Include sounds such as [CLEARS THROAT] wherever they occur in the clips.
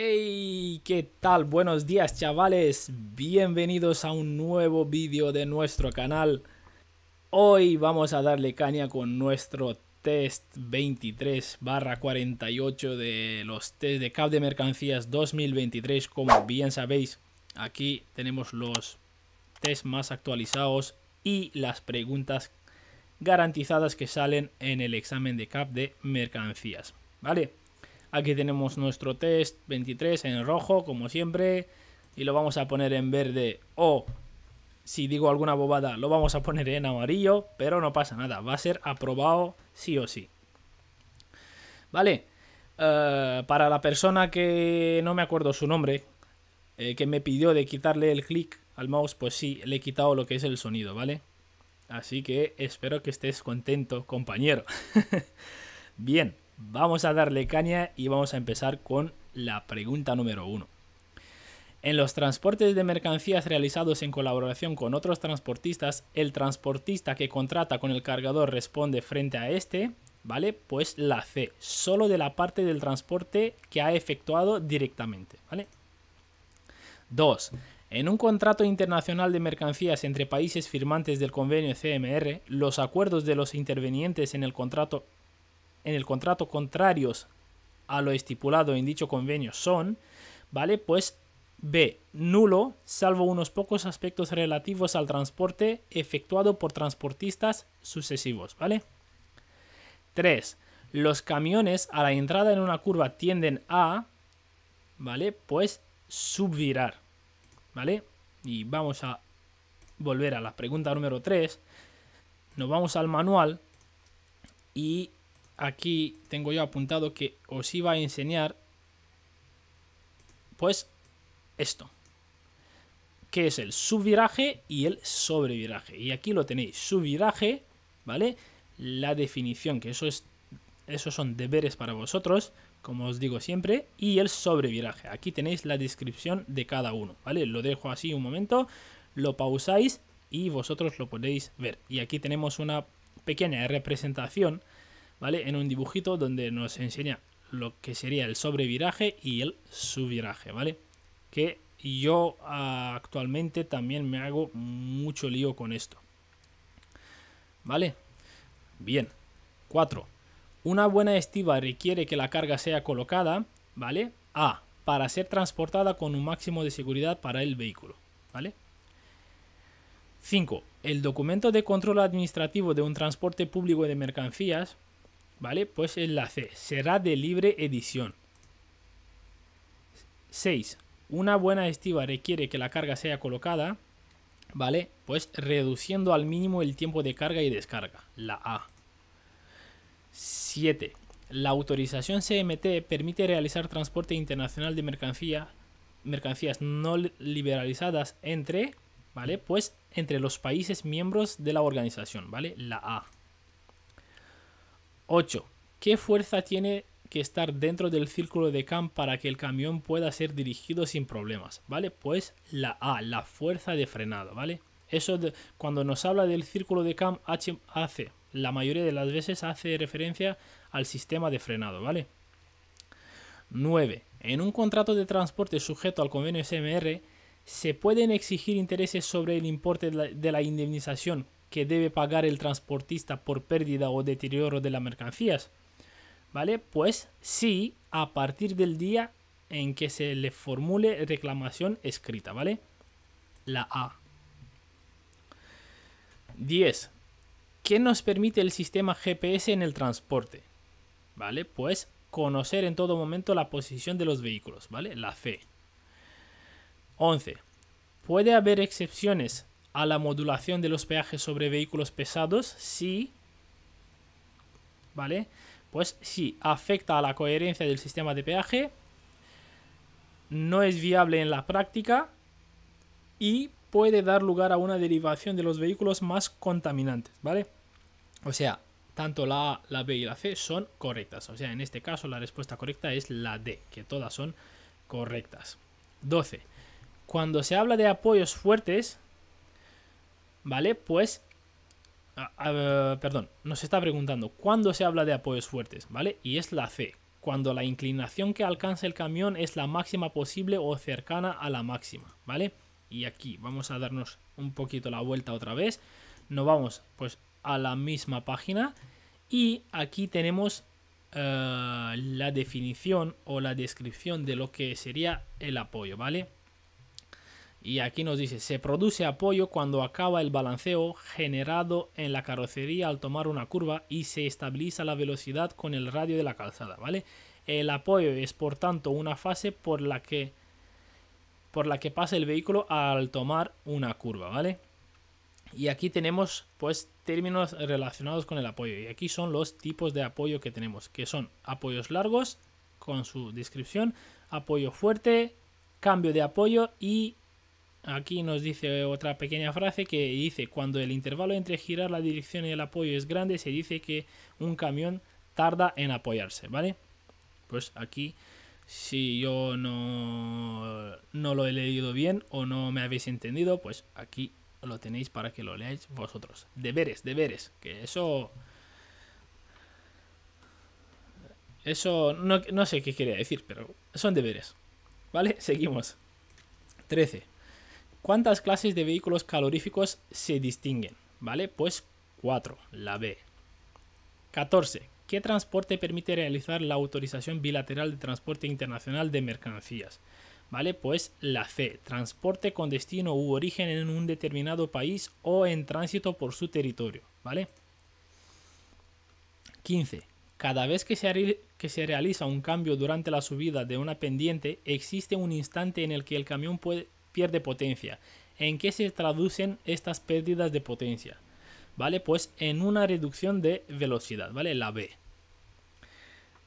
Hey, ¿qué tal? Buenos días chavales, bienvenidos a un nuevo vídeo de nuestro canal. Hoy vamos a darle caña con nuestro test 23 48 de los test de CAP de mercancías 2023. Como bien sabéis, aquí tenemos los test más actualizados y las preguntas garantizadas que salen en el examen de CAP de mercancías. ¿Vale? Aquí tenemos nuestro test 23 en rojo, como siempre. Y lo vamos a poner en verde o, si digo alguna bobada, lo vamos a poner en amarillo. Pero no pasa nada, va a ser aprobado sí o sí. Vale, eh, para la persona que no me acuerdo su nombre, eh, que me pidió de quitarle el clic al mouse, pues sí, le he quitado lo que es el sonido, ¿vale? Así que espero que estés contento, compañero. [LAUGHS] Bien. Vamos a darle caña y vamos a empezar con la pregunta número uno. En los transportes de mercancías realizados en colaboración con otros transportistas, el transportista que contrata con el cargador responde frente a este, ¿vale? Pues la C, solo de la parte del transporte que ha efectuado directamente, ¿vale? 2. En un contrato internacional de mercancías entre países firmantes del convenio CMR, los acuerdos de los intervenientes en el contrato en el contrato contrarios a lo estipulado en dicho convenio son, ¿vale? Pues B. Nulo, salvo unos pocos aspectos relativos al transporte efectuado por transportistas sucesivos, ¿vale? 3. Los camiones a la entrada en una curva tienden a, ¿vale? Pues subvirar, ¿vale? Y vamos a volver a la pregunta número 3. Nos vamos al manual y aquí tengo yo apuntado que os iba a enseñar pues esto que es el subviraje y el sobreviraje. Y aquí lo tenéis subviraje vale la definición que eso es esos son deberes para vosotros como os digo siempre y el sobreviraje. Aquí tenéis la descripción de cada uno vale lo dejo así un momento lo pausáis y vosotros lo podéis ver. Y aquí tenemos una pequeña representación ¿vale? En un dibujito donde nos enseña lo que sería el sobreviraje y el subviraje, ¿vale? Que yo ah, actualmente también me hago mucho lío con esto. ¿Vale? Bien. 4. Una buena estiva requiere que la carga sea colocada, ¿vale? A. Para ser transportada con un máximo de seguridad para el vehículo, ¿vale? 5. El documento de control administrativo de un transporte público de mercancías ¿Vale? Pues es la C. Será de libre edición. 6. Una buena estiva requiere que la carga sea colocada. ¿Vale? Pues reduciendo al mínimo el tiempo de carga y descarga. La A. 7. La autorización CMT permite realizar transporte internacional de mercancía, mercancías no liberalizadas entre, ¿vale? Pues entre los países miembros de la organización, ¿vale? La A. 8. ¿Qué fuerza tiene que estar dentro del círculo de CAM para que el camión pueda ser dirigido sin problemas? ¿Vale? Pues la A, la fuerza de frenado, ¿vale? Eso cuando nos habla del círculo de CAM hace, la mayoría de las veces hace referencia al sistema de frenado, ¿vale? 9. En un contrato de transporte sujeto al convenio SMR, se pueden exigir intereses sobre el importe de la indemnización que debe pagar el transportista por pérdida o deterioro de las mercancías. ¿Vale? Pues sí, a partir del día en que se le formule reclamación escrita, ¿vale? La A. 10. ¿Qué nos permite el sistema GPS en el transporte? ¿Vale? Pues conocer en todo momento la posición de los vehículos, ¿vale? La C. 11. Puede haber excepciones a la modulación de los peajes sobre vehículos pesados, sí, ¿vale? Pues sí, afecta a la coherencia del sistema de peaje, no es viable en la práctica y puede dar lugar a una derivación de los vehículos más contaminantes, ¿vale? O sea, tanto la A, la B y la C son correctas. O sea, en este caso la respuesta correcta es la D, que todas son correctas. 12. Cuando se habla de apoyos fuertes, ¿vale? Pues, perdón, nos está preguntando, ¿cuándo se habla de apoyos fuertes? ¿Vale? Y es la C. cuando la inclinación que alcanza el camión es la máxima posible o cercana a la máxima, ¿vale? Y aquí vamos a darnos un poquito la vuelta otra vez. Nos vamos pues a la misma página y aquí tenemos eh, la definición o la descripción de lo que sería el apoyo, ¿vale? Y aquí nos dice, se produce apoyo cuando acaba el balanceo generado en la carrocería al tomar una curva y se estabiliza la velocidad con el radio de la calzada, ¿vale? El apoyo es por tanto una fase por la que por la que pasa el vehículo al tomar una curva, ¿vale? Y aquí tenemos pues términos relacionados con el apoyo. Y aquí son los tipos de apoyo que tenemos, que son apoyos largos con su descripción, apoyo fuerte, cambio de apoyo y aquí nos dice otra pequeña frase que dice cuando el intervalo entre girar la dirección y el apoyo es grande se dice que un camión tarda en apoyarse, ¿vale? Pues aquí si yo no, no lo he leído bien o no me habéis entendido, pues aquí lo tenéis para que lo leáis vosotros. Deberes, deberes, que eso... Eso no, no sé qué quería decir, pero son deberes. ¿Vale? Seguimos. 13. ¿Cuántas clases de vehículos caloríficos se distinguen? ¿Vale? Pues 4, la B. 14. ¿Qué transporte permite realizar la autorización bilateral de transporte internacional de mercancías? ¿Vale? Pues la C, transporte con destino u origen en un determinado país o en tránsito por su territorio, ¿vale? 15. Cada vez que se, que se realiza un cambio durante la subida de una pendiente, existe un instante en el que el camión pierde potencia. ¿En qué se traducen estas pérdidas de potencia? ¿Vale? Pues en una reducción de velocidad, ¿vale? La B.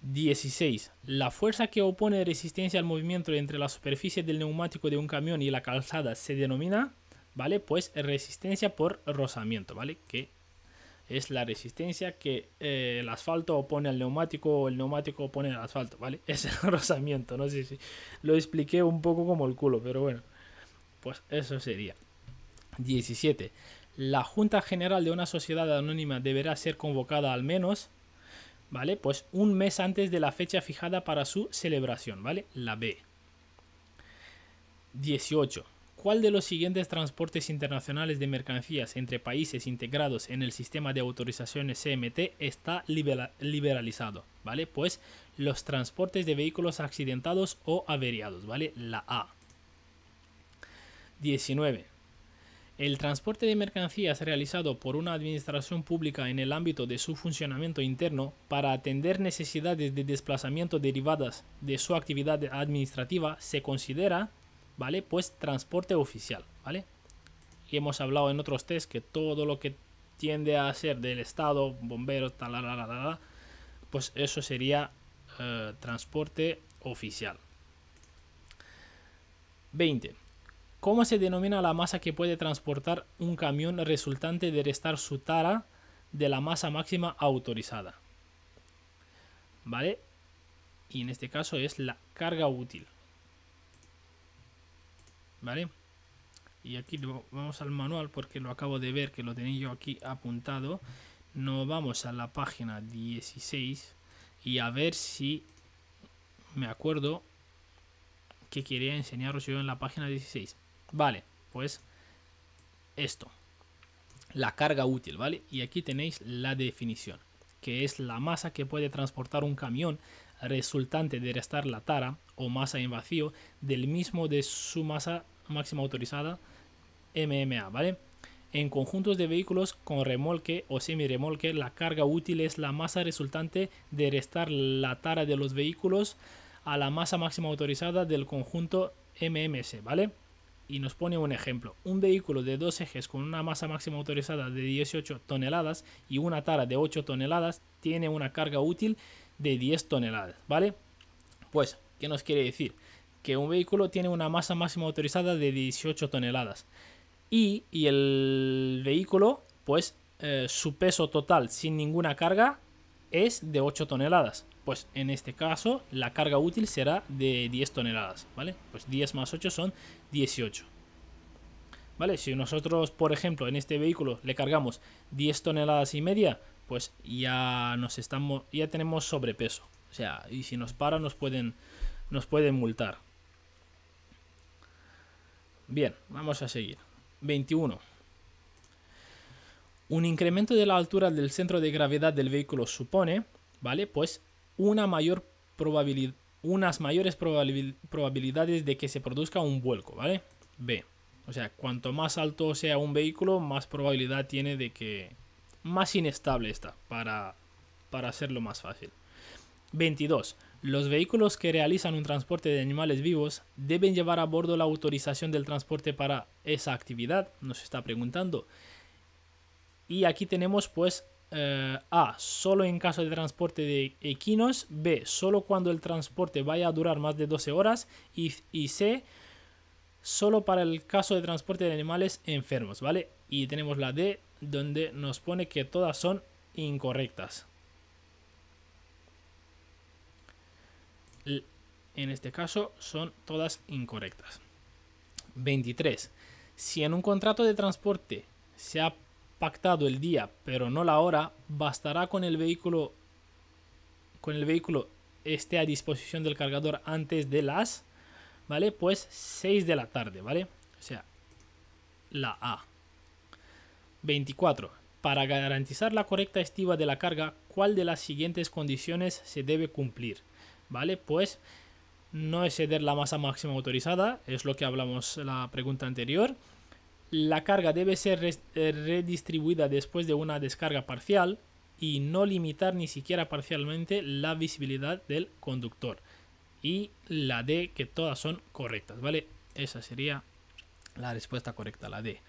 16. La fuerza que opone resistencia al movimiento entre la superficie del neumático de un camión y la calzada se denomina, ¿vale? Pues resistencia por rozamiento, ¿vale? Que es la resistencia que eh, el asfalto opone al neumático o el neumático opone al asfalto, ¿vale? [LAUGHS] Es el rozamiento, no sé si lo expliqué un poco como el culo, pero bueno, pues eso sería. 17. La Junta General de una sociedad anónima deberá ser convocada al menos ¿vale? Pues un mes antes de la fecha fijada para su celebración, ¿vale? La B. 18. ¿Cuál de los siguientes transportes internacionales de mercancías entre países integrados en el sistema de autorizaciones CMT está liberalizado? ¿Vale? Pues los transportes de vehículos accidentados o averiados, ¿vale? La A. 19. El transporte de mercancías realizado por una administración pública en el ámbito de su funcionamiento interno para atender necesidades de desplazamiento derivadas de su actividad administrativa se considera, ¿vale? Pues transporte oficial, ¿vale? Y hemos hablado en otros test que todo lo que tiende a ser del Estado, bomberos, tal, pues eso sería eh, transporte oficial. 20. ¿Cómo se denomina la masa que puede transportar un camión resultante de restar su tara de la masa máxima autorizada? ¿Vale? Y en este caso es la carga útil. ¿Vale? Y aquí vamos al manual porque lo acabo de ver que lo tenía yo aquí apuntado. Nos vamos a la página 16 y a ver si me acuerdo que quería enseñaros yo en la página 16. Vale, pues esto. La carga útil, ¿vale? Y aquí tenéis la definición, que es la masa que puede transportar un camión resultante de restar la tara o masa en vacío del mismo de su masa máxima autorizada MMA, ¿vale? En conjuntos de vehículos con remolque o semi-remolque, la carga útil es la masa resultante de restar la tara de los vehículos a la masa máxima autorizada del conjunto MMS, ¿vale? Y nos pone un ejemplo. Un vehículo de dos ejes con una masa máxima autorizada de 18 toneladas y una tara de 8 toneladas tiene una carga útil de 10 toneladas, ¿vale? Pues, ¿qué nos quiere decir? Que un vehículo tiene una masa máxima autorizada de 18 toneladas y, el vehículo, pues, eh, su peso total sin ninguna carga es de 8 toneladas. Pues en este caso la carga útil será de 10 toneladas, ¿vale? Pues 10 más 8 son 18. ¿Vale? Si nosotros, por ejemplo, en este vehículo le cargamos 10 toneladas y media, pues ya nos estamos ya tenemos sobrepeso. O sea, y si nos paran nos pueden, nos pueden multar. Bien, vamos a seguir. 21. Un incremento de la altura del centro de gravedad del vehículo supone, ¿vale? Pues una mayor probabilidad, unas mayores probabilidades de que se produzca un vuelco, ¿vale? B. O sea, cuanto más alto sea un vehículo, más probabilidad tiene de que... Más inestable está, para, para hacerlo más fácil. 22. Los vehículos que realizan un transporte de animales vivos deben llevar a bordo la autorización del transporte para esa actividad, nos está preguntando. Y aquí tenemos pues eh, A, solo en caso de transporte de equinos, B, solo cuando el transporte vaya a durar más de 12 horas y, y C, solo para el caso de transporte de animales enfermos, ¿vale? Y tenemos la D donde nos pone que todas son incorrectas. En este caso son todas incorrectas. 23. Si en un contrato de transporte se ha pactado el día, pero no la hora, bastará con el vehículo con el vehículo esté a disposición del cargador antes de las, ¿vale? Pues 6 de la tarde, ¿vale? O sea, la A. 24. Para garantizar la correcta estiva de la carga, ¿cuál de las siguientes condiciones se debe cumplir? ¿Vale? Pues no exceder la masa máxima autorizada, es lo que hablamos en la pregunta anterior. La carga debe ser eh, redistribuida después de una descarga parcial y no limitar ni siquiera parcialmente la visibilidad del conductor. Y la D, que todas son correctas, ¿vale? Esa sería la respuesta correcta, la D.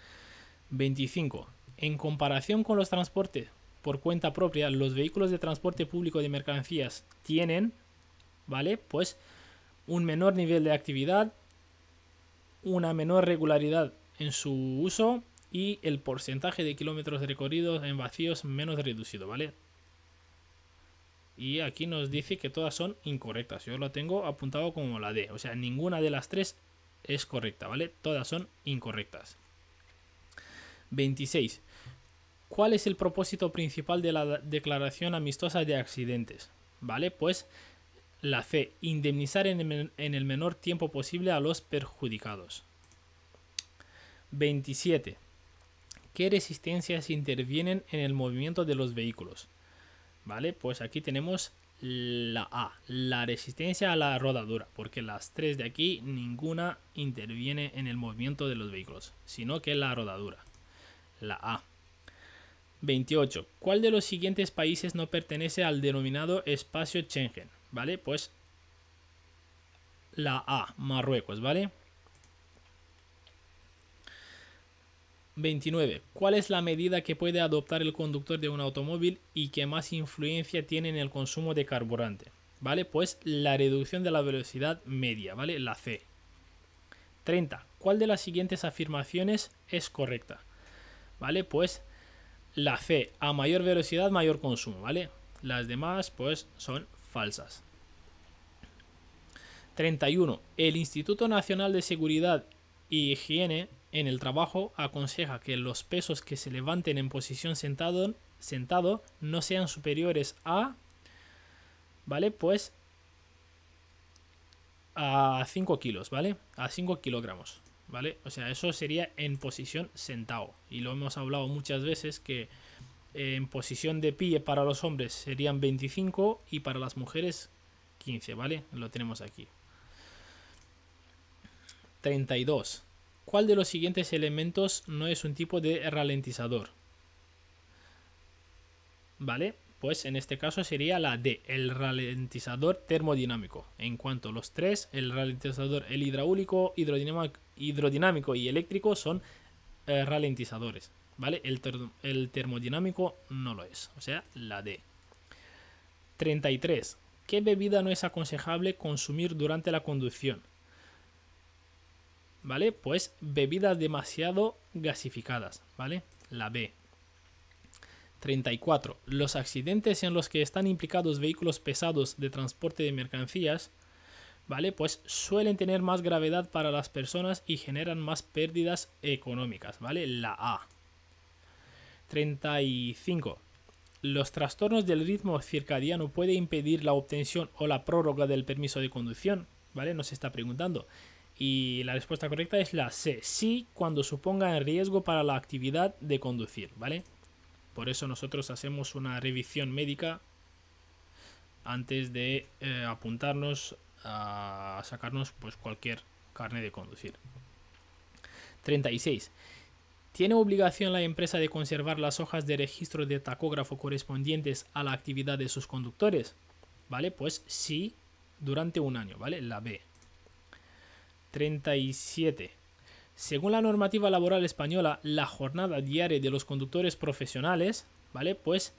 25. En comparación con los transportes por cuenta propia, los vehículos de transporte público de mercancías tienen, ¿vale? Pues un menor nivel de actividad, una menor regularidad en su uso y el porcentaje de kilómetros recorridos en vacíos menos reducido, ¿vale? Y aquí nos dice que todas son incorrectas. Yo lo tengo apuntado como la D. O sea, ninguna de las tres es correcta, ¿vale? Todas son incorrectas. 26. ¿Cuál es el propósito principal de la declaración amistosa de accidentes? ¿Vale? Pues la C. Indemnizar en el menor tiempo posible a los perjudicados. 27. ¿Qué resistencias intervienen en el movimiento de los vehículos? Vale, pues aquí tenemos la A, la resistencia a la rodadura, porque las tres de aquí ninguna interviene en el movimiento de los vehículos, sino que la rodadura, la A. 28. ¿Cuál de los siguientes países no pertenece al denominado espacio Schengen? ¿Vale? Pues la A, Marruecos, ¿vale? 29. ¿Cuál es la medida que puede adoptar el conductor de un automóvil y que más influencia tiene en el consumo de carburante? ¿Vale? Pues la reducción de la velocidad media, ¿vale? La C. 30. ¿Cuál de las siguientes afirmaciones es correcta? ¿Vale? Pues la C. A mayor velocidad, mayor consumo, ¿vale? Las demás, pues, son falsas. 31. El Instituto Nacional de Seguridad y Higiene en el trabajo aconseja que los pesos que se levanten en posición sentado, sentado no sean superiores a, ¿vale? Pues a 5 kilos, ¿vale? A 5 kilogramos, ¿vale? O sea, eso sería en posición sentado. Y lo hemos hablado muchas veces que en posición de pie para los hombres serían 25 y para las mujeres 15, ¿vale? Lo tenemos aquí. 32. ¿Cuál de los siguientes elementos no es un tipo de ralentizador? ¿Vale? Pues en este caso sería la D, el ralentizador termodinámico. En cuanto a los tres, el ralentizador, el hidráulico, hidrodinámico, y eléctrico son eh, ralentizadores. ¿Vale? El, el termodinámico no lo es, o sea, la D. 33. ¿Qué bebida no es aconsejable consumir durante la conducción? ¿Vale? Pues bebidas demasiado gasificadas, ¿vale? La B. 34. Los accidentes en los que están implicados vehículos pesados de transporte de mercancías, ¿vale? Pues suelen tener más gravedad para las personas y generan más pérdidas económicas, ¿vale? La A. 35. ¿Los trastornos del ritmo circadiano pueden impedir la obtención o la prórroga del permiso de conducción? ¿Vale? Nos está preguntando. Y la respuesta correcta es la C. Sí, cuando suponga en riesgo para la actividad de conducir, ¿vale? Por eso nosotros hacemos una revisión médica antes de eh, apuntarnos a sacarnos pues cualquier carne de conducir. 36. ¿Tiene obligación la empresa de conservar las hojas de registro de tacógrafo correspondientes a la actividad de sus conductores? ¿Vale? Pues sí, durante un año, ¿vale? La B. 37. Según la normativa laboral española, la jornada diaria de los conductores profesionales, ¿vale? Pues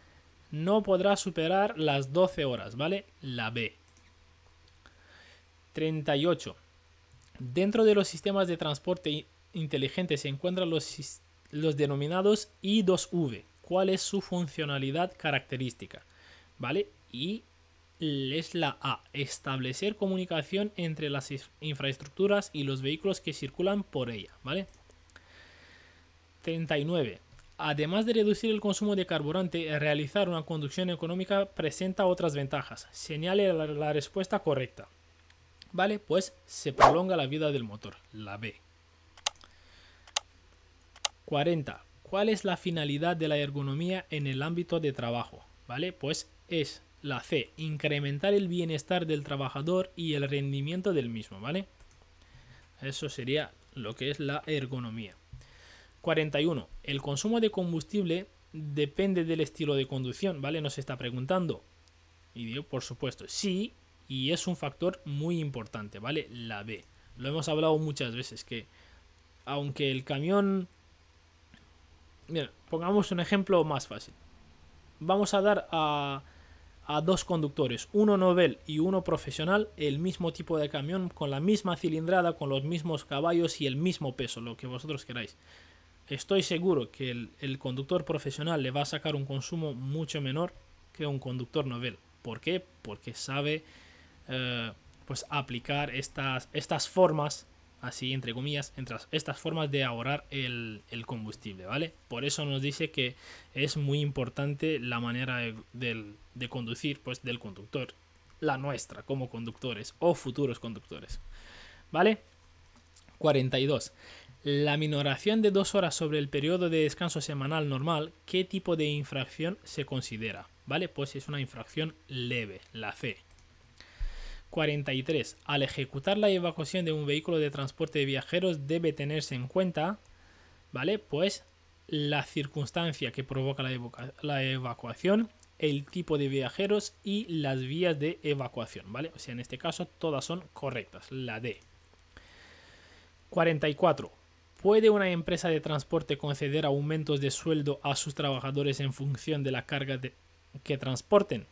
no podrá superar las 12 horas, ¿vale? La B. 38. Dentro de los sistemas de transporte inteligente se encuentran los, denominados I2V. ¿Cuál es su funcionalidad característica? ¿Vale? Y es la A. Establecer comunicación entre las infraestructuras y los vehículos que circulan por ella. ¿Vale? 39. Además de reducir el consumo de carburante, realizar una conducción económica presenta otras ventajas. Señale la, la respuesta correcta. ¿Vale? Pues se prolonga la vida del motor. La B. 40. ¿Cuál es la finalidad de la ergonomía en el ámbito de trabajo? ¿Vale? Pues es la C, incrementar el bienestar del trabajador y el rendimiento del mismo, ¿vale? Eso sería lo que es la ergonomía. 41. El consumo de combustible depende del estilo de conducción, ¿vale? Nos está preguntando. Y digo, por supuesto, sí, y es un factor muy importante, ¿vale? La B. Lo hemos hablado muchas veces, que aunque el camión Mira, pongamos un ejemplo más fácil. Vamos a dar a, dos conductores, uno novel y uno profesional, el mismo tipo de camión, con la misma cilindrada, con los mismos caballos y el mismo peso, lo que vosotros queráis. Estoy seguro que el, conductor profesional le va a sacar un consumo mucho menor que un conductor novel. ¿Por qué? Porque sabe eh, pues aplicar estas, estas formas así entre comillas, entre estas formas de ahorrar el, combustible, ¿vale? Por eso nos dice que es muy importante la manera de, de, conducir, pues del conductor, la nuestra como conductores o futuros conductores, ¿vale? 42. La minoración de dos horas sobre el periodo de descanso semanal normal, ¿qué tipo de infracción se considera? ¿Vale? Pues es una infracción leve, la C. 43. Al ejecutar la evacuación de un vehículo de transporte de viajeros debe tenerse en cuenta, ¿vale? Pues la circunstancia que provoca la, evacuación, el tipo de viajeros y las vías de evacuación, ¿vale? O sea, en este caso todas son correctas, la D. 44. ¿Puede una empresa de transporte conceder aumentos de sueldo a sus trabajadores en función de la carga que transporten?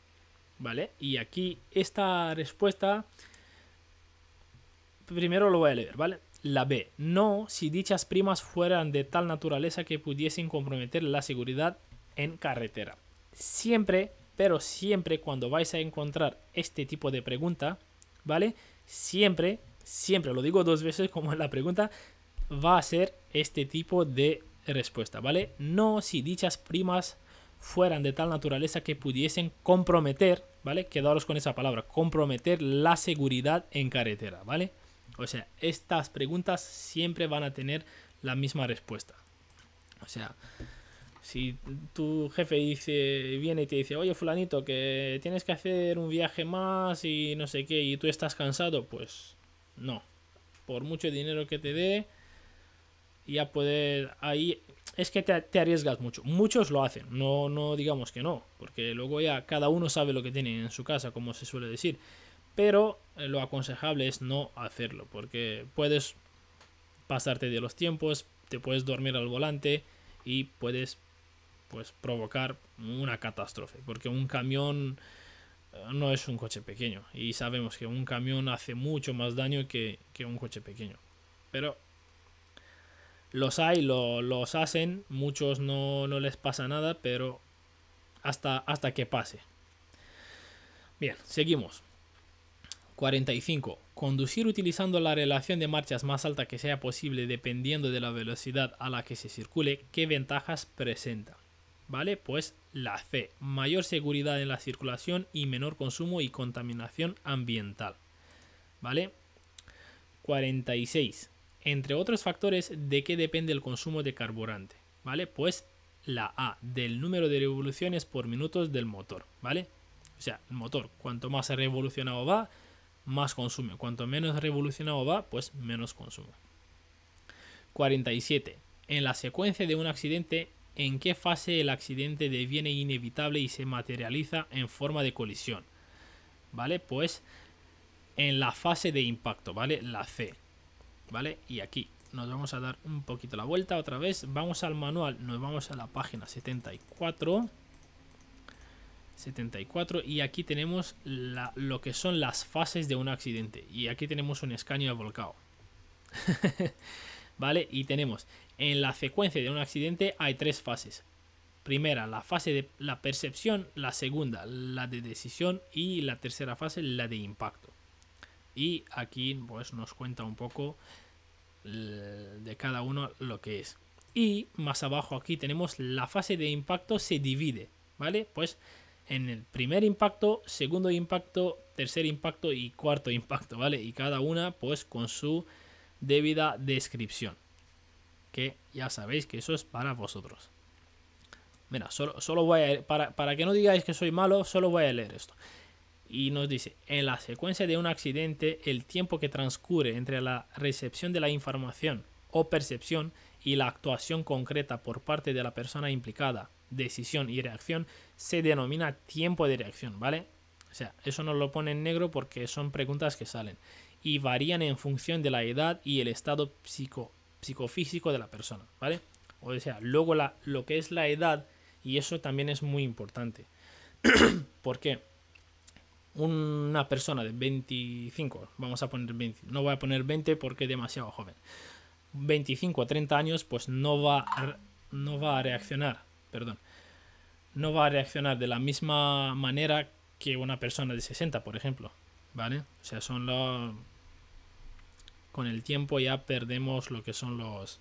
¿Vale? Y aquí esta respuesta, primero lo voy a leer, ¿vale? La B, no si dichas primas fueran de tal naturaleza que pudiesen comprometer la seguridad en carretera. Siempre, pero siempre cuando vais a encontrar este tipo de pregunta, ¿vale? Siempre, siempre, lo digo dos veces como en la pregunta, va a ser este tipo de respuesta, ¿vale? No si dichas primas fueran de tal naturaleza que pudiesen comprometer, ¿vale? Quedaros con esa palabra, comprometer la seguridad en carretera, ¿vale? O sea, estas preguntas siempre van a tener la misma respuesta. O sea, si tu jefe dice, viene y te dice, oye fulanito, que tienes que hacer un viaje más y no sé qué, y tú estás cansado, pues no. Por mucho dinero que te dé, ya puedes ahí es que te, arriesgas mucho. Muchos lo hacen, no, no digamos que no, porque luego ya cada uno sabe lo que tiene en su casa, como se suele decir. Pero eh, lo aconsejable es no hacerlo, porque puedes pasarte de los tiempos, te puedes dormir al volante y puedes pues provocar una catástrofe, porque un camión eh, no es un coche pequeño y sabemos que un camión hace mucho más daño que, que un coche pequeño. Pero los hay, los hacen, muchos no, les pasa nada, pero hasta, hasta que pase. Bien, seguimos. 45. Conducir utilizando la relación de marchas más alta que sea posible dependiendo de la velocidad a la que se circule, ¿qué ventajas presenta? ¿vale? Pues la C, mayor seguridad en la circulación y menor consumo y contaminación ambiental, ¿vale? 46. Entre otros factores, ¿de qué depende el consumo de carburante? ¿Vale? Pues la A, del número de revoluciones por minutos del motor, ¿vale? O sea, el motor, cuanto más revolucionado va, más consume. Cuanto menos revolucionado va, pues menos consumo. 47. En la secuencia de un accidente, ¿en qué fase el accidente deviene inevitable y se materializa en forma de colisión? ¿Vale? Pues en la fase de impacto, ¿vale? La C. ¿Vale? Y aquí nos vamos a dar un poquito la vuelta otra vez. Vamos al manual, nos vamos a la página 74. 74 y aquí tenemos lo que son las fases de un accidente. Y aquí tenemos un escaño volcado. [LAUGHS] ¿Vale? Y tenemos en la secuencia de un accidente hay tres fases. Primera, la fase de la percepción, la segunda, la de decisión y la tercera fase, la de impacto. Y aquí pues nos cuenta un poco de cada uno lo que es. Y más abajo aquí tenemos la fase de impacto se divide, ¿vale? Pues en el primer impacto, segundo impacto, tercer impacto y cuarto impacto, ¿vale? Y cada una pues con su debida descripción. Que ya sabéis que eso es para vosotros. Mira, solo, solo voy a... Para, para que no digáis que soy malo, solo voy a leer esto y nos dice, en la secuencia de un accidente, el tiempo que transcurre entre la recepción de la información o percepción y la actuación concreta por parte de la persona implicada, decisión y reacción, se denomina tiempo de reacción, ¿vale? O sea, eso nos lo pone en negro porque son preguntas que salen y varían en función de la edad y el estado psico, psicofísico de la persona, ¿vale? O sea, luego la, lo que es la edad, y eso también es muy importante. [CLEARS THROAT] ¿Por qué? Una persona de 25, vamos a poner 20, no voy a poner 20 porque es demasiado joven, 25 a 30 años, pues no va a, no va a reaccionar, perdón, no va a reaccionar de la misma manera que una persona de 60, por ejemplo, ¿vale? O sea, son los... Con el tiempo ya perdemos lo que son los,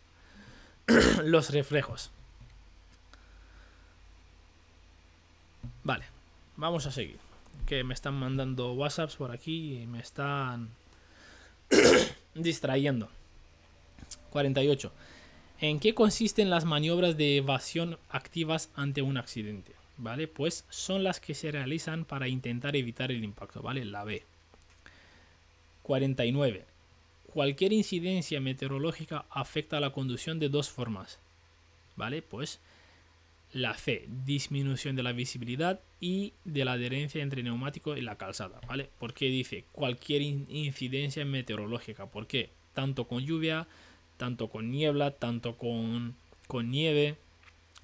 [CLEARS THROAT] los reflejos. Vale, vamos a seguir que me están mandando WhatsApps por aquí y me están [COUGHS] distrayendo. 48. ¿En qué consisten las maniobras de evasión activas ante un accidente? ¿Vale? Pues son las que se realizan para intentar evitar el impacto, ¿vale? La B. 49. Cualquier incidencia meteorológica afecta a la conducción de dos formas, ¿vale? Pues la C, disminución de la visibilidad y de la adherencia entre neumático y la calzada, ¿vale? Porque dice cualquier incidencia meteorológica, ¿por qué? Tanto con lluvia, tanto con niebla, tanto con, con nieve,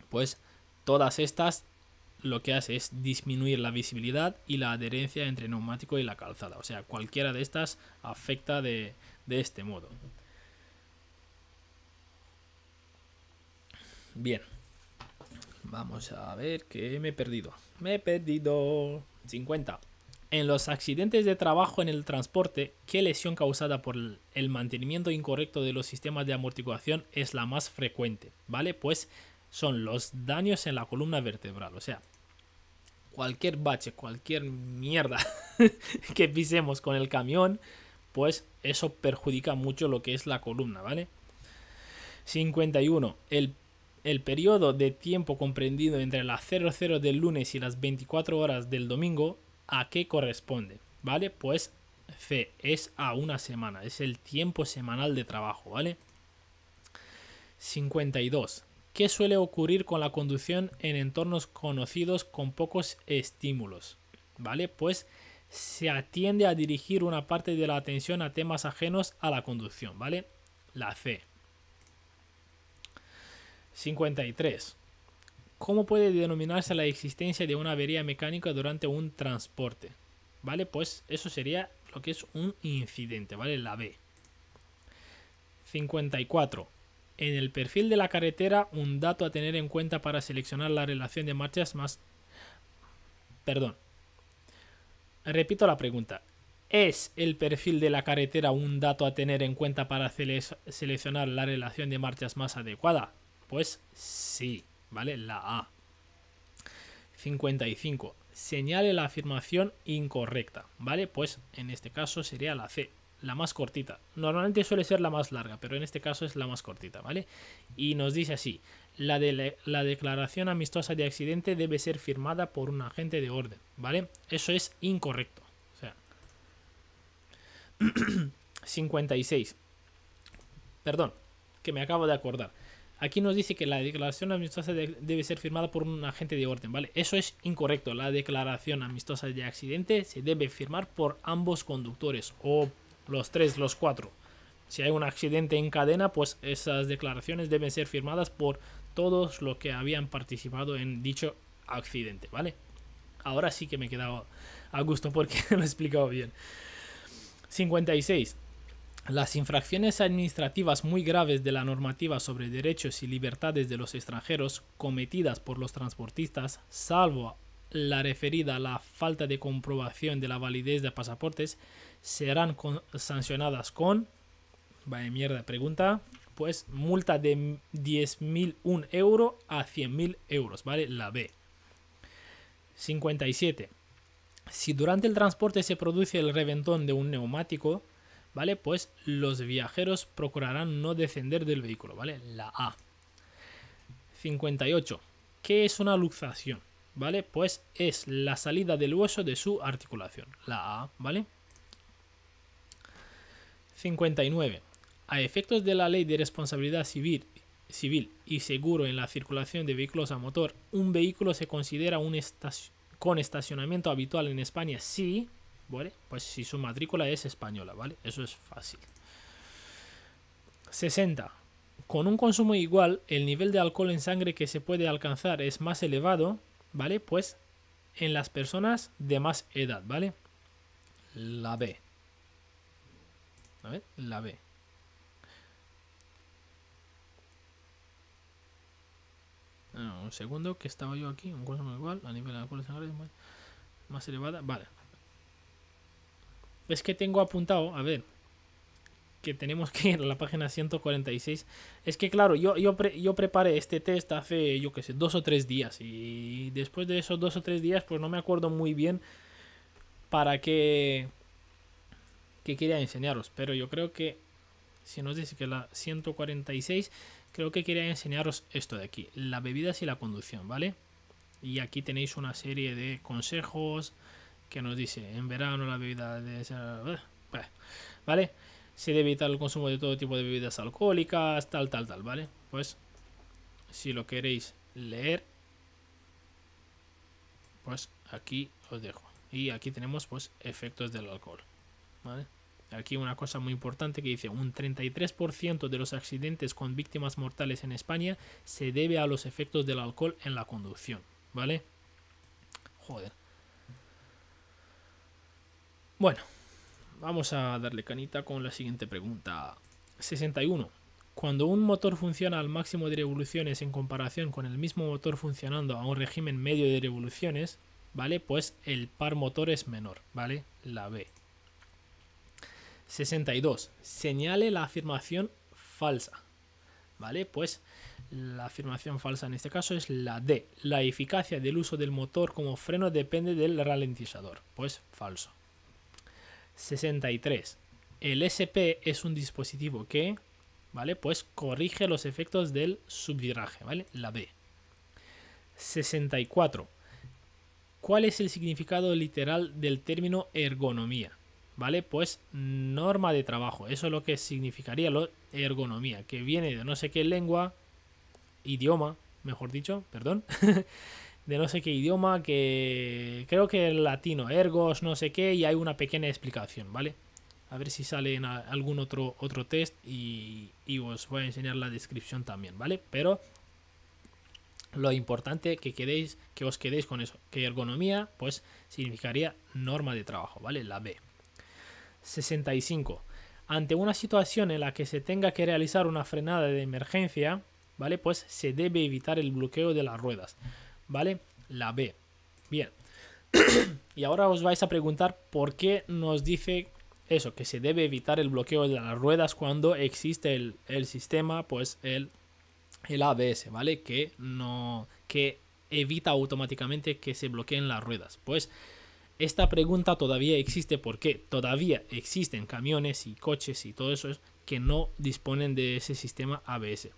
pues todas estas lo que hace es disminuir la visibilidad y la adherencia entre neumático y la calzada. O sea, cualquiera de estas afecta de, de este modo. Bien. Vamos a ver que me he perdido. Me he perdido. 50. En los accidentes de trabajo en el transporte, ¿qué lesión causada por el mantenimiento incorrecto de los sistemas de amortiguación es la más frecuente? ¿Vale? Pues son los daños en la columna vertebral. O sea, cualquier bache, cualquier mierda [LAUGHS] que pisemos con el camión, pues eso perjudica mucho lo que es la columna, ¿vale? 51. El el periodo de tiempo comprendido entre las 00 del lunes y las 24 horas del domingo, ¿a qué corresponde? ¿Vale? Pues C es a una semana, es el tiempo semanal de trabajo, ¿vale? 52. ¿Qué suele ocurrir con la conducción en entornos conocidos con pocos estímulos? ¿Vale? Pues se atiende a dirigir una parte de la atención a temas ajenos a la conducción, ¿vale? La C. 53. ¿Cómo puede denominarse la existencia de una avería mecánica durante un transporte? ¿Vale? Pues eso sería lo que es un incidente, ¿vale? La B. 54. En el perfil de la carretera, un dato a tener en cuenta para seleccionar la relación de marchas más... Perdón. Repito la pregunta. ¿Es el perfil de la carretera un dato a tener en cuenta para seleccionar la relación de marchas más adecuada? Pues sí, ¿vale? La A. 55. Señale la afirmación incorrecta, ¿vale? Pues en este caso sería la C, la más cortita. Normalmente suele ser la más larga, pero en este caso es la más cortita, ¿vale? Y nos dice así, la, de la declaración amistosa de accidente debe ser firmada por un agente de orden, ¿vale? Eso es incorrecto. O sea, [CLEARS THROAT] 56. Perdón, que me acabo de acordar. Aquí nos dice que la declaración amistosa debe ser firmada por un agente de orden, ¿vale? Eso es incorrecto. La declaración amistosa de accidente se debe firmar por ambos conductores o los tres, los cuatro. Si hay un accidente en cadena, pues esas declaraciones deben ser firmadas por todos los que habían participado en dicho accidente, ¿vale? Ahora sí que me he quedado a gusto porque [LAUGHS] lo he explicado bien. 56. Las infracciones administrativas muy graves de la normativa sobre derechos y libertades de los extranjeros cometidas por los transportistas, salvo la referida a la falta de comprobación de la validez de pasaportes, serán sancionadas con... Vaya mierda, pregunta. Pues multa de 10.001 euro a 100.000 euros, ¿vale? La B. 57. Si durante el transporte se produce el reventón de un neumático, ¿vale? Pues los viajeros procurarán no descender del vehículo, ¿vale? La A. 58. ¿Qué es una luxación? ¿Vale? Pues es la salida del hueso de su articulación. La A, ¿vale? 59. A efectos de la ley de responsabilidad civil, civil y seguro en la circulación de vehículos a motor, un vehículo se considera un con estacionamiento habitual en España si ¿vale? Pues si su matrícula es española, ¿vale? Eso es fácil. 60. Con un consumo igual, el nivel de alcohol en sangre que se puede alcanzar es más elevado, ¿vale? Pues en las personas de más edad, ¿vale? La B. A ver, la B. Ah, un segundo, que estaba yo aquí. Un consumo igual, a nivel de alcohol en sangre más, más elevada. Vale. Es que tengo apuntado, a ver, que tenemos que ir a la página 146. Es que claro, yo, yo, yo preparé este test hace, yo qué sé, dos o tres días. Y después de esos dos o tres días, pues no me acuerdo muy bien para qué, qué quería enseñaros. Pero yo creo que, si nos dice que la 146, creo que quería enseñaros esto de aquí. Las bebidas y la conducción, ¿vale? Y aquí tenéis una serie de consejos que nos dice en verano la bebida de ser, ¿vale? Se debe evitar el consumo de todo tipo de bebidas alcohólicas, tal, tal, tal, ¿vale? Pues si lo queréis leer, pues aquí os dejo. Y aquí tenemos pues efectos del alcohol, ¿vale? Aquí una cosa muy importante que dice, un 33% de los accidentes con víctimas mortales en España se debe a los efectos del alcohol en la conducción, ¿vale? Joder. Bueno, vamos a darle canita con la siguiente pregunta. 61. Cuando un motor funciona al máximo de revoluciones en comparación con el mismo motor funcionando a un régimen medio de revoluciones, ¿vale? Pues el par motor es menor, ¿vale? La B. 62. Señale la afirmación falsa, ¿vale? Pues la afirmación falsa en este caso es la D. La eficacia del uso del motor como freno depende del ralentizador, pues falso. 63. El SP es un dispositivo que, ¿vale? Pues corrige los efectos del subviraje, ¿vale? La B. 64. ¿Cuál es el significado literal del término ergonomía? ¿Vale? Pues norma de trabajo. Eso es lo que significaría lo ergonomía, que viene de no sé qué lengua, idioma, mejor dicho, perdón, [LAUGHS] de no sé qué idioma, que creo que el latino, ergos, no sé qué, y hay una pequeña explicación, ¿vale? A ver si sale en algún otro, otro test y, os voy a enseñar la descripción también, ¿vale? Pero lo importante que quedéis, que os quedéis con eso, que ergonomía, pues significaría norma de trabajo, ¿vale? La B. 65. Ante una situación en la que se tenga que realizar una frenada de emergencia, ¿vale? Pues se debe evitar el bloqueo de las ruedas. ¿Vale? La B. Bien. [CLEARS THROAT] y ahora os vais a preguntar por qué nos dice eso, que se debe evitar el bloqueo de las ruedas cuando existe el, sistema, pues el, el ABS, ¿vale? Que no. que evita automáticamente que se bloqueen las ruedas. Pues esta pregunta todavía existe porque todavía existen camiones y coches y todo eso que no disponen de ese sistema ABS.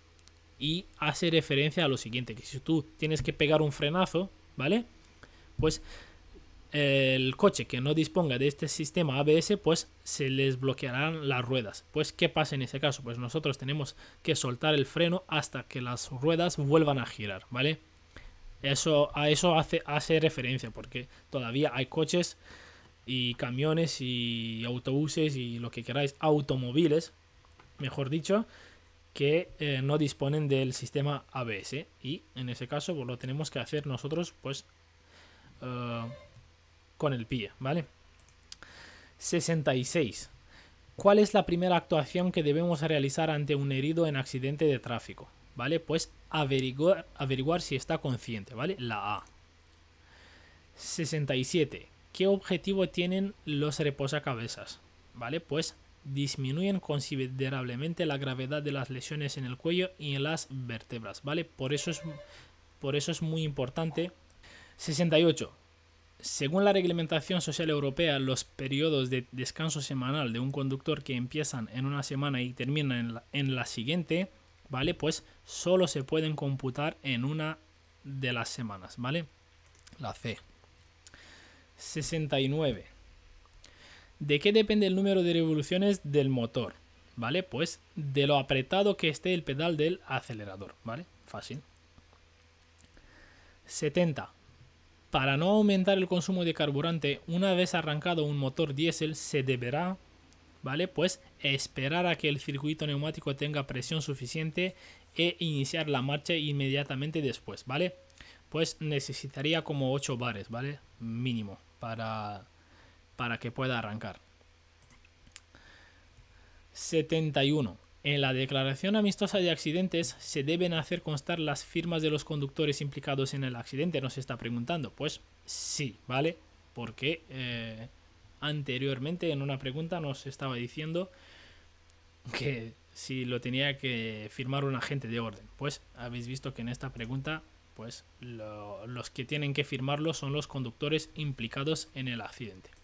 Y hace referencia a lo siguiente, que si tú tienes que pegar un frenazo, ¿vale? Pues el coche que no disponga de este sistema ABS, pues se les bloquearán las ruedas. Pues, ¿qué pasa en ese caso? Pues nosotros tenemos que soltar el freno hasta que las ruedas vuelvan a girar, ¿vale? Eso, a eso hace, hace referencia, porque todavía hay coches y camiones y autobuses y lo que queráis, automóviles, mejor dicho, que eh, no disponen del sistema ABS. Y en ese caso, pues, lo tenemos que hacer nosotros, pues. Uh, con el pie, ¿vale? 66. ¿Cuál es la primera actuación que debemos realizar ante un herido en accidente de tráfico? ¿Vale? Pues averiguar, averiguar si está consciente, ¿vale? La A. 67. ¿Qué objetivo tienen los reposacabezas? ¿Vale? Pues disminuyen considerablemente la gravedad de las lesiones en el cuello y en las vértebras, ¿vale? Por eso es, por eso es muy importante. 68. Según la reglamentación social europea, los periodos de descanso semanal de un conductor que empiezan en una semana y terminan en la, siguiente, ¿vale? Pues solo se pueden computar en una de las semanas, ¿vale? La C. 69. ¿De qué depende el número de revoluciones del motor? ¿Vale? Pues de lo apretado que esté el pedal del acelerador, ¿vale? Fácil. 70. Para no aumentar el consumo de carburante, una vez arrancado un motor diésel, se deberá, ¿vale? Pues esperar a que el circuito neumático tenga presión suficiente e iniciar la marcha inmediatamente después, ¿vale? Pues necesitaría como 8 bares, ¿vale? Mínimo para, para que pueda arrancar. 71. En la declaración amistosa de accidentes se deben hacer constar las firmas de los conductores implicados en el accidente, nos está preguntando. Pues sí, ¿vale? Porque eh, anteriormente en una pregunta nos estaba diciendo que si lo tenía que firmar un agente de orden. Pues habéis visto que en esta pregunta, pues los que tienen que firmarlo son los conductores implicados en el accidente.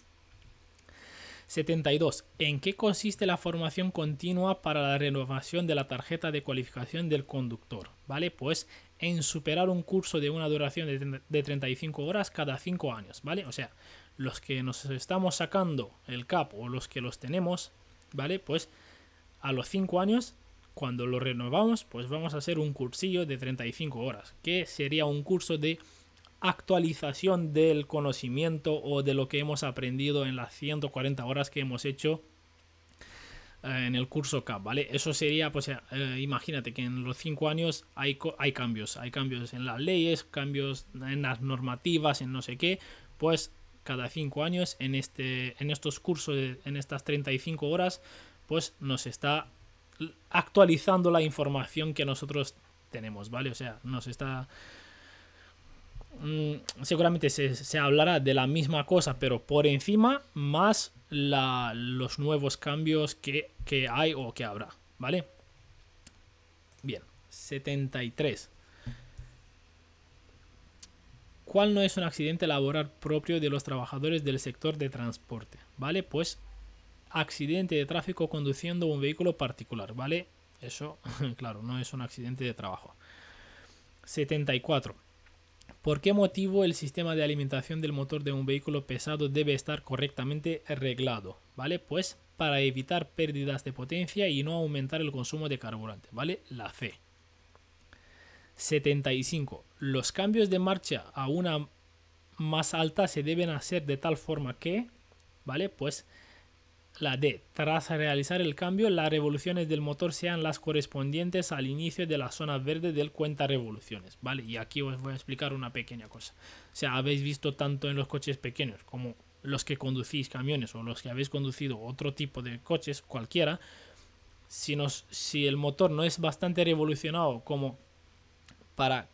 72. ¿En qué consiste la formación continua para la renovación de la tarjeta de cualificación del conductor? ¿Vale? Pues en superar un curso de una duración de 35 horas cada 5 años, ¿vale? O sea, los que nos estamos sacando el CAP o los que los tenemos, ¿vale? Pues a los 5 años, cuando lo renovamos, pues vamos a hacer un cursillo de 35 horas, que sería un curso de actualización del conocimiento o de lo que hemos aprendido en las 140 horas que hemos hecho eh, en el curso CAP, ¿vale? Eso sería, pues eh, imagínate que en los 5 años hay, hay cambios, hay cambios en las leyes, cambios en las normativas, en no sé qué, pues cada 5 años en, este, en estos cursos, en estas 35 horas, pues nos está actualizando la información que nosotros tenemos, ¿vale? O sea, nos está seguramente se, hablará de la misma cosa, pero por encima más los nuevos cambios que, que hay o que habrá, ¿vale? Bien, 73. ¿Cuál no es un accidente laboral propio de los trabajadores del sector de transporte? ¿Vale? Pues accidente de tráfico conduciendo un vehículo particular, ¿vale? Eso, [LAUGHS] claro, no es un accidente de trabajo. 74. ¿Por qué motivo el sistema de alimentación del motor de un vehículo pesado debe estar correctamente reglado? ¿Vale? Pues para evitar pérdidas de potencia y no aumentar el consumo de carburante, ¿vale? La C. 75. Los cambios de marcha a una más alta se deben hacer de tal forma que, ¿vale? Pues la D. Tras realizar el cambio, las revoluciones del motor sean las correspondientes al inicio de la zona verde del cuenta revoluciones. ¿Vale? Y aquí os voy a explicar una pequeña cosa. O sea, habéis visto tanto en los coches pequeños como los que conducís camiones o los que habéis conducido otro tipo de coches, cualquiera. Si, nos, si el motor no es bastante revolucionado como para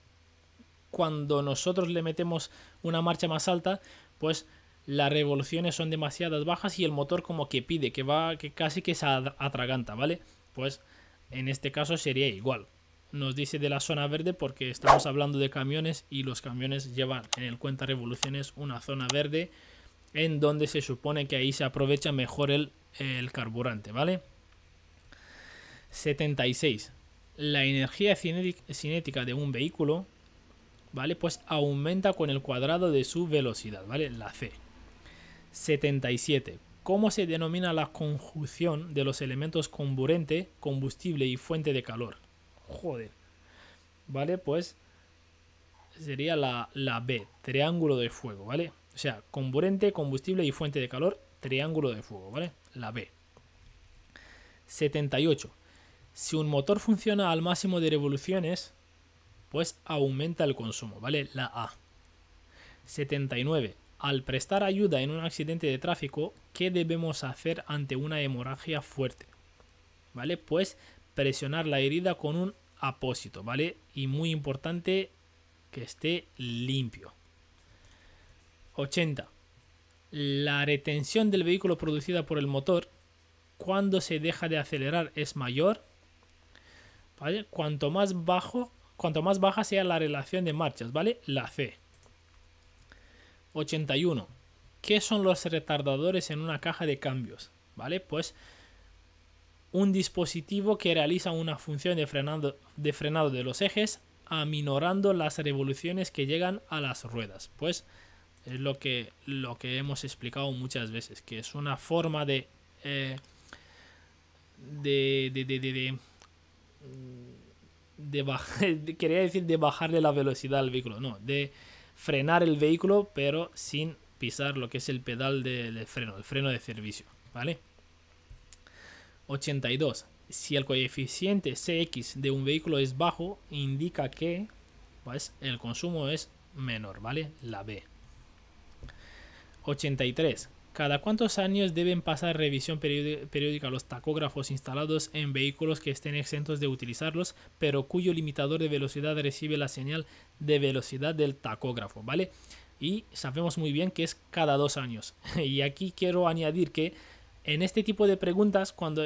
cuando nosotros le metemos una marcha más alta, pues las revoluciones son demasiadas bajas y el motor como que pide, que va, que casi que se atraganta, ¿vale? Pues en este caso sería igual. nos dice de la zona verde porque estamos hablando de camiones y los camiones llevan en el cuenta revoluciones una zona verde en donde se supone que ahí se aprovecha mejor el, el carburante, ¿vale? 76. La energía cinética de un vehículo, ¿vale? Pues aumenta con el cuadrado de su velocidad, ¿vale? La C. 77. ¿Cómo se denomina la conjunción de los elementos comburente, combustible y fuente de calor? Joder. ¿Vale? Pues sería la, la B, triángulo de fuego, ¿vale? O sea, comburente, combustible y fuente de calor, triángulo de fuego, ¿vale? La B. 78. Si un motor funciona al máximo de revoluciones, pues aumenta el consumo, ¿vale? La A. 79. Al prestar ayuda en un accidente de tráfico, ¿qué debemos hacer ante una hemorragia fuerte? ¿Vale? Pues presionar la herida con un apósito, ¿vale? Y muy importante que esté limpio. 80. La retención del vehículo producida por el motor cuando se deja de acelerar es mayor. ¿Vale? Cuanto más bajo, cuanto más baja sea la relación de marchas, ¿vale? La C. 81. ¿Qué son los retardadores en una caja de cambios? ¿Vale? Pues un dispositivo que realiza una función de frenado de, frenado de los ejes aminorando las revoluciones que llegan a las ruedas. Pues es lo que, lo que hemos explicado muchas veces, que es una forma de... Eh, de, de, de, de, de bajar, [LAUGHS] quería decir de bajarle la velocidad al vehículo, no, de frenar el vehículo, pero sin pisar lo que es el pedal de, freno, el freno de servicio, ¿vale? 82. Si el coeficiente CX de un vehículo es bajo, indica que pues, el consumo es menor, ¿vale? La B. 83. ¿Cada cuántos años deben pasar revisión periódica los tacógrafos instalados en vehículos que estén exentos de utilizarlos, pero cuyo limitador de velocidad recibe la señal de velocidad del tacógrafo? ¿Vale? Y sabemos muy bien que es cada dos años. [LAUGHS] Y aquí quiero añadir que en este tipo de preguntas, cuando,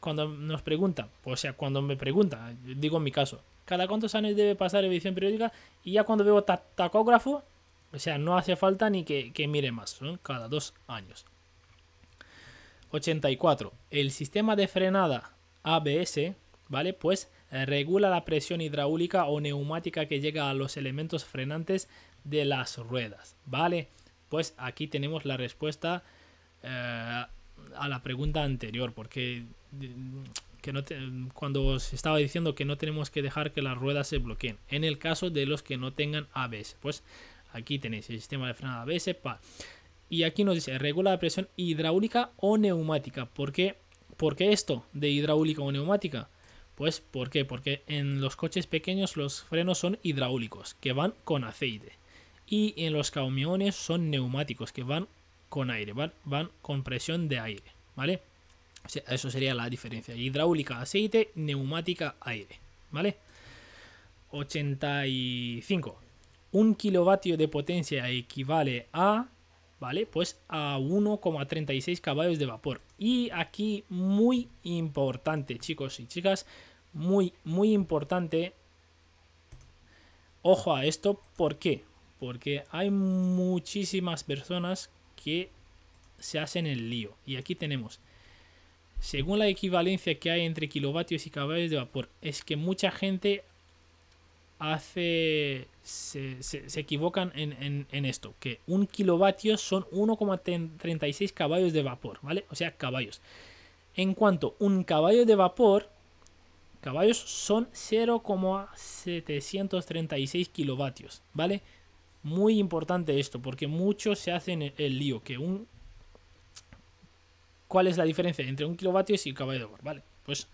cuando nos preguntan, o sea, cuando me pregunta, digo en mi caso, ¿cada cuántos años debe pasar revisión periódica? Y ya cuando veo tacógrafo, o sea, no hace falta ni que, mire más, son cada dos años. 84. El sistema de frenada ABS, ¿vale? Pues eh, regula la presión hidráulica o neumática que llega a los elementos frenantes de las ruedas, ¿vale? Pues aquí tenemos la respuesta eh, a la pregunta anterior, porque que no cuando os estaba diciendo que no tenemos que dejar que las ruedas se bloqueen, en el caso de los que no tengan ABS, pues Aquí tenéis el sistema de frenada ABS. Y aquí nos dice, regula la presión hidráulica o neumática. ¿Por qué? ¿Por qué esto de hidráulica o neumática? Pues, ¿por qué? Porque en los coches pequeños los frenos son hidráulicos, que van con aceite. Y en los camiones son neumáticos, que van con aire, van, van con presión de aire, ¿vale? eso sería la diferencia. Hidráulica, aceite, neumática, aire, ¿vale? 85 un kilovatio de potencia equivale a, ¿vale? Pues a 1,36 caballos de vapor. Y aquí muy importante, chicos y chicas, muy, muy importante. Ojo a esto, ¿por qué? Porque hay muchísimas personas que se hacen el lío. Y aquí tenemos, según la equivalencia que hay entre kilovatios y caballos de vapor, es que mucha gente hace se, equivocan en, esto, que un kilovatio son 1,36 caballos de vapor, ¿vale? O sea, caballos. En cuanto un caballo de vapor, caballos son 0,736 kilovatios, ¿vale? Muy importante esto, porque muchos se hacen el lío, que un... ¿Cuál es la diferencia entre un kilovatio y un caballo de vapor? ¿Vale? Pues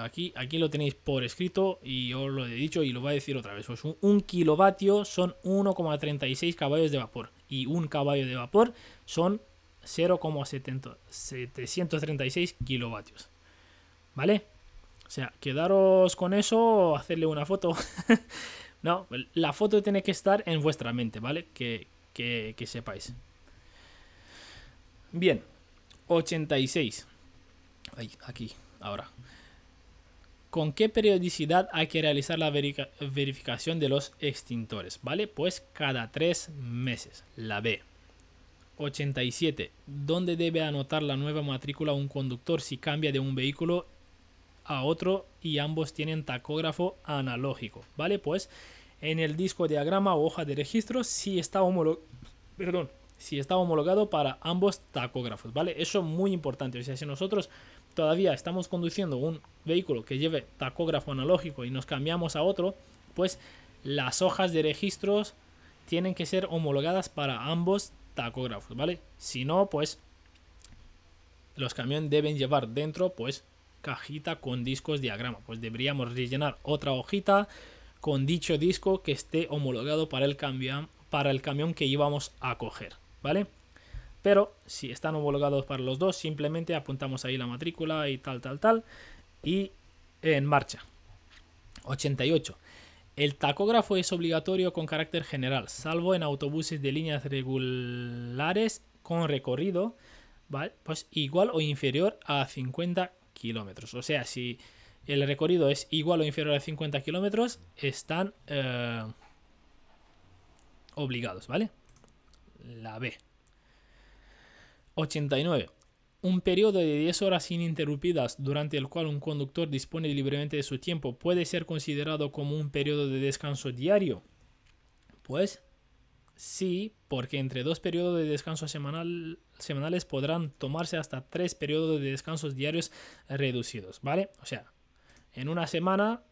Aquí, aquí lo tenéis por escrito y os lo he dicho y lo voy a decir otra vez. Pues un, kilovatio son 1,36 caballos de vapor y un caballo de vapor son 0,736 kilovatios. ¿Vale? O sea, quedaros con eso, hacerle una foto. [LAUGHS] no, la foto tiene que estar en vuestra mente, ¿vale? Que, que, que sepáis. Bien, 86. Ahí, aquí, ahora. ¿Con qué periodicidad hay que realizar la verificación de los extintores? ¿Vale? Pues cada tres meses. La B. 87. ¿Dónde debe anotar la nueva matrícula un conductor si cambia de un vehículo a otro y ambos tienen tacógrafo analógico? ¿Vale? Pues en el disco diagrama o hoja de registro si está homologado. Perdón. Si está homologado para ambos tacógrafos, ¿vale? Eso es muy importante. O sea, si nosotros todavía estamos conduciendo un vehículo que lleve tacógrafo analógico y nos cambiamos a otro, pues las hojas de registros tienen que ser homologadas para ambos tacógrafos, ¿vale? Si no, pues los camiones deben llevar dentro, pues cajita con discos diagrama. Pues deberíamos rellenar otra hojita con dicho disco que esté homologado para el camión, para el camión que íbamos a coger, ¿vale? Pero si están homologados para los dos, simplemente apuntamos ahí la matrícula y tal, tal, tal. Y en marcha. 88. El tacógrafo es obligatorio con carácter general, salvo en autobuses de líneas regulares con recorrido, Pues igual o inferior a 50 kilómetros. O sea, si el recorrido es igual o inferior a 50 kilómetros, están eh, obligados, ¿vale? La B. 89. Un periodo de 10 horas ininterrumpidas durante el cual un conductor dispone libremente de su tiempo puede ser considerado como un periodo de descanso diario. Pues sí, porque entre dos periodos de descanso semanal, semanales podrán tomarse hasta tres periodos de descansos diarios reducidos, ¿vale? O sea, en una semana,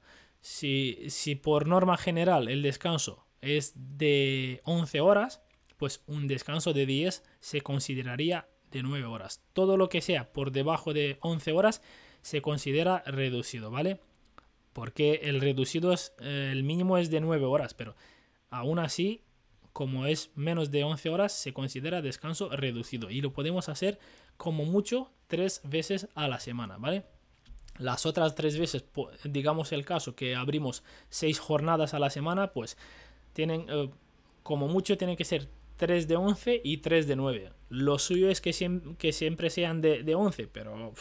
si, si por norma general el descanso es de 11 horas, pues un descanso de 10 se consideraría de 9 horas. Todo lo que sea por debajo de 11 horas se considera reducido, ¿vale? Porque el reducido es, eh, el mínimo es de 9 horas, pero aún así, como es menos de 11 horas, se considera descanso reducido y lo podemos hacer como mucho tres veces a la semana, ¿vale? Las otras tres veces, digamos el caso que abrimos seis jornadas a la semana, pues tienen, eh, como mucho, tienen que ser 3 de 11 y 3 de 9. Lo suyo es que, que siempre sean de, de 11, pero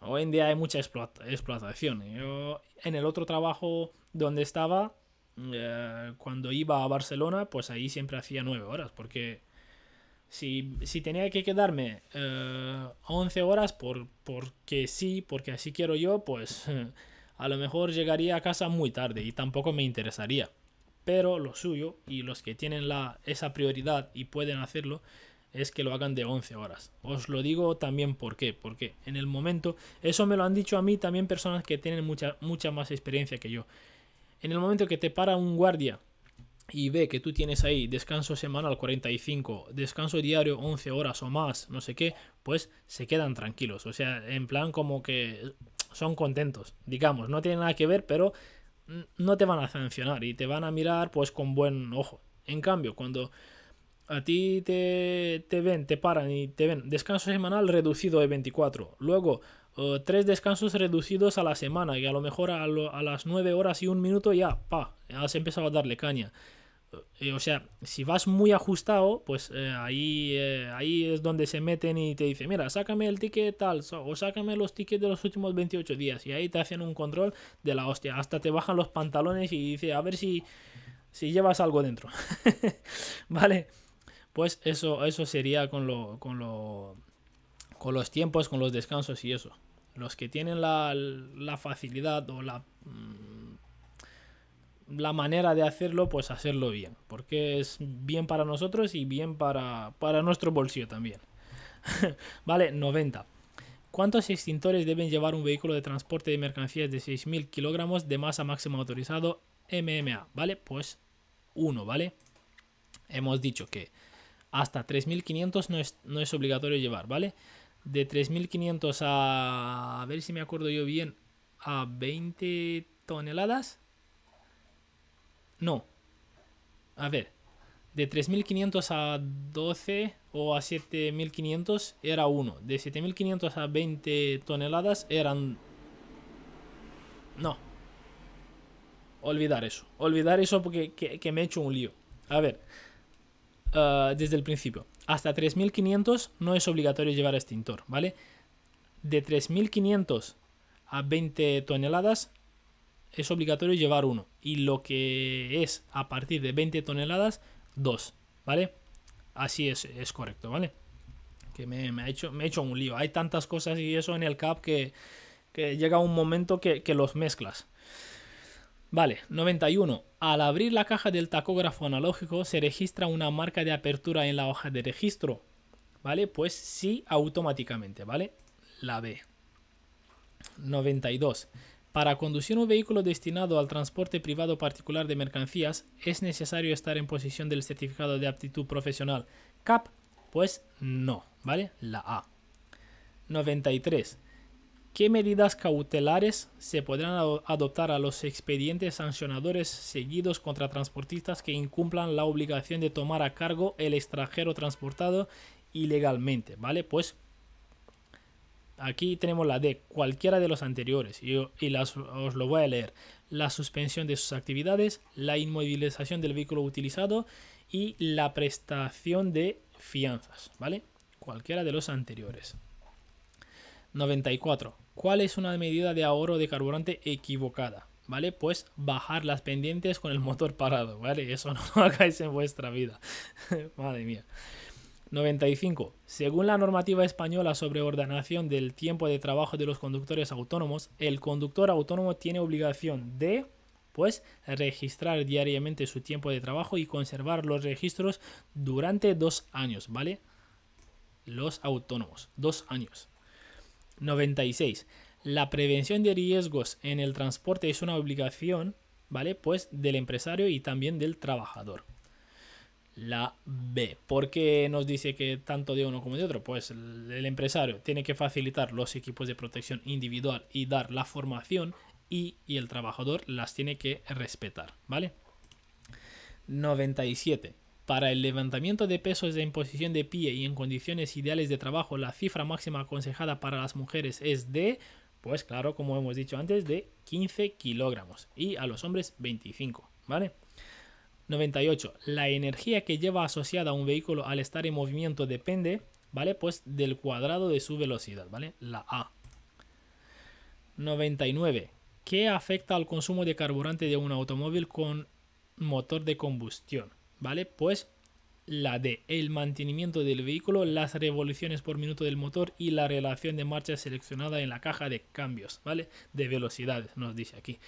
hoy en día hay mucha explotación. Yo en el otro trabajo donde estaba, eh, cuando iba a Barcelona, pues ahí siempre hacía 9 horas, porque si, si tenía que quedarme eh, 11 horas por, porque sí, porque así quiero yo, pues [LAUGHS] a lo mejor llegaría a casa muy tarde y tampoco me interesaría pero lo suyo y los que tienen la, esa prioridad y pueden hacerlo es que lo hagan de 11 horas. Os lo digo también por qué, porque en el momento, eso me lo han dicho a mí también personas que tienen mucha, mucha más experiencia que yo. En el momento que te para un guardia y ve que tú tienes ahí descanso semanal 45, descanso diario 11 horas o más, no sé qué, pues se quedan tranquilos. O sea, en plan como que son contentos, digamos, no tiene nada que ver, pero no te van a sancionar y te van a mirar pues con buen ojo. En cambio, cuando a ti te, ven, te paran y te ven descanso semanal reducido de 24, luego tres descansos reducidos a la semana y a lo mejor a, las 9 horas y un minuto ya, pa, has empezado a darle caña. Eh, o sea, si vas muy ajustado, pues eh, ahí, eh, ahí es donde se meten y te dicen, mira, sácame el ticket tal, o sácame los tickets de los últimos 28 días. Y ahí te hacen un control de la hostia. Hasta te bajan los pantalones y dice, a ver si, si llevas algo dentro. [LAUGHS] vale, pues eso, eso sería con, lo, con, lo, con los tiempos, con los descansos y eso. Los que tienen la, la facilidad o la... Mm, la manera de hacerlo, pues hacerlo bien, porque es bien para nosotros y bien para, para nuestro bolsillo también. [LAUGHS] vale, 90. ¿Cuántos extintores deben llevar un vehículo de transporte de mercancías de 6.000 kilogramos de masa máxima autorizado MMA? ¿Vale? Pues uno, ¿vale? Hemos dicho que hasta 3.500 no es, no es obligatorio llevar, ¿vale? De 3.500 a... A ver si me acuerdo yo bien. A 20 toneladas no. A ver. De 3.500 a 12 o a 7.500 era uno. De 7.500 a 20 toneladas eran... No. Olvidar eso. Olvidar eso porque que, me he hecho un lío. A ver. Ah, desde el principio. Hasta 3.500 no es obligatorio llevar extintor, ¿vale? De 3.500 a 20 toneladas es obligatorio llevar uno. Y lo que es a partir de 20 toneladas, dos. ¿Vale? Así es, es correcto, ¿vale? Que me, ha hecho, me hecho un lío. Hay tantas cosas y eso en el CAP que, llega un momento que los mezclas. Vale, 91. Al abrir la caja del tacógrafo analógico se registra una marca de apertura en la hoja de registro. ¿Vale? Pues sí, automáticamente, ¿vale? La B. 92. Para conducir un vehículo destinado al transporte privado particular de mercancías, es necesario estar en posición del certificado de aptitud profesional CAP. Pues no, ¿vale? La A. 93. ¿Qué medidas cautelares se podrán adoptar a los expedientes sancionadores seguidos contra transportistas que incumplan la obligación de tomar a cargo el extranjero transportado ilegalmente? ¿Vale? Pues aquí tenemos la D, cualquiera de los anteriores, y, las, os lo voy a leer. La suspensión de sus actividades, la inmovilización del vehículo utilizado y la prestación de fianzas, ¿vale? Cualquiera de los anteriores. 94. ¿Cuál es una medida de ahorro de carburante equivocada? ¿Vale? Pues bajar las pendientes con el motor parado, ¿vale? Eso [LAUGHS] no lo hagáis en vuestra vida. [LAUGHS] Madre mía. 95. Según la normativa española sobre ordenación del tiempo de trabajo de los conductores autónomos, el conductor autónomo tiene obligación de pues registrar diariamente su tiempo de trabajo y conservar los registros durante dos años, ¿vale? Los autónomos, dos años. 96. La prevención de riesgos en el transporte es una obligación, ¿vale? Pues del empresario y también del trabajador. La B. ¿Por qué nos dice que tanto de uno como de otro? Pues el, empresario tiene que facilitar los equipos de protección individual y dar la formación y, y el trabajador las tiene que respetar, ¿vale? 97. Para el levantamiento de pesos de imposición de pie y en condiciones ideales de trabajo, la cifra máxima aconsejada para las mujeres es de, pues claro, como hemos dicho antes, de 15 kilogramos y a los hombres 25, ¿vale? 98. La energía que lleva asociada a un vehículo al estar en movimiento depende, ¿vale? Pues del cuadrado de su velocidad, ¿vale? La A. 99. ¿Qué afecta al consumo de carburante de un automóvil con motor de combustión? ¿Vale? Pues la de el mantenimiento del vehículo, las revoluciones por minuto del motor y la relación de marcha seleccionada en la caja de cambios, ¿vale? De velocidades, nos dice aquí.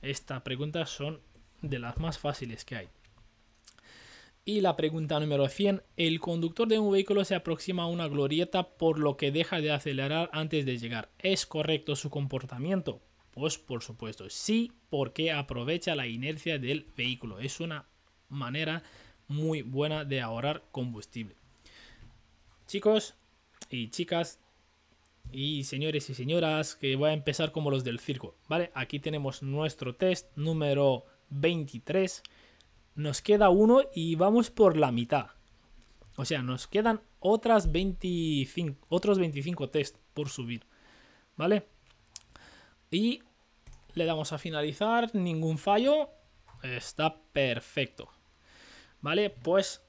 Esta pregunta son de las más fáciles que hay. Y la pregunta número 100. El conductor de un vehículo se aproxima a una glorieta por lo que deja de acelerar antes de llegar. ¿Es correcto su comportamiento? Pues por supuesto, sí, porque aprovecha la inercia del vehículo. Es una manera muy buena de ahorrar combustible. Chicos y chicas y señores y señoras, que voy a empezar como los del circo, ¿vale? Aquí tenemos nuestro test número 23. Nos queda uno y vamos por la mitad. O sea, nos quedan otras 25, otros 25 test por subir, ¿vale? Y le damos a finalizar, ningún fallo, está perfecto. Vale, pues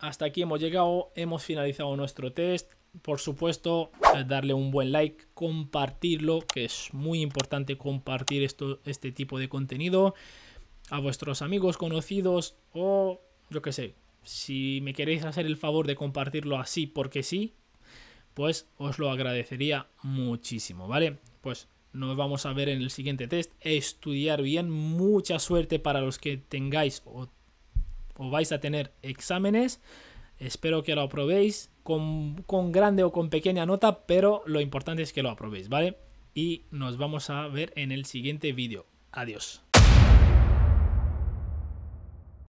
hasta aquí hemos llegado, hemos finalizado nuestro test. Por supuesto, eh, darle un buen like, compartirlo, que es muy importante compartir esto, este tipo de contenido a vuestros amigos, conocidos o yo que sé. Si me queréis hacer el favor de compartirlo así porque sí, pues os lo agradecería muchísimo, ¿vale? Pues nos vamos a ver en el siguiente test. Estudiar bien, mucha suerte para los que tengáis o o vais a tener exámenes. Espero que lo aprobéis con, con, grande o con pequeña nota, pero lo importante es que lo aprobéis, ¿vale? Y nos vamos a ver en el siguiente vídeo. Adiós.